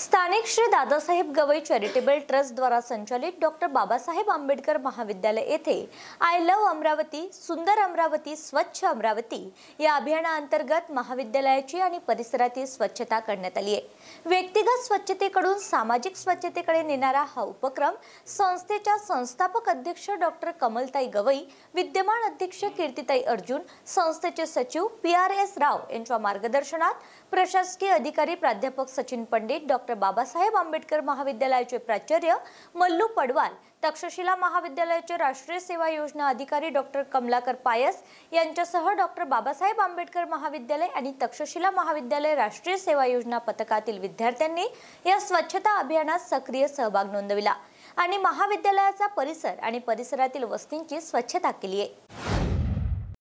स्थानिक श्री दादासाहेब गवई चॅरिटेबल ट्रस्टद्वारा संचालित डॉक्टर बाबासाहेब आंबेडकर महाविद्यालय येथे आय लव्ह अमरावती सुंदर अमरावती स्वच्छ अमरावती या अभियानाअंतर्गत महाविद्यालयाची आणि परिसरातील स्वच्छता करण्यात आली आहे. व्यक्तिगत स्वच्छतेकडून सामाजिक स्वच्छतेकडे नेणारा हा उपक्रम संस्थेच्या संस्थापक अध्यक्ष डॉक्टर कमलताई गवई विद्यमान अध्यक्ष कीर्तिताई अर्जुन संस्थेचे सचिव पी आर एस राव यांच्या मार्गदर्शनात प्रशासकीय अधिकारी प्राध्यापक सचिन पंडित डॉक्टर डॉक्टर बाबासाहेब आंबेडकर महाविद्यालयाचे प्राचार्य मल्लू पडवाल तक्षशिला महाविद्यालयाचे राष्ट्रीय सेवा योजना अधिकारी डॉक्टर कमलाकर पायस यांच्यासह डॉक्टर बाबासाहेब आंबेडकर महाविद्यालय आणि तक्षशिला महाविद्यालय राष्ट्रीय सेवा योजना पथकातील विद्यार्थ्यांनी या स्वच्छता अभियानात सक्रिय सहभाग नोंदविला आणि महाविद्यालयाचा परिसर आणि परिसरातील वस्तींची स्वच्छता केली आहे.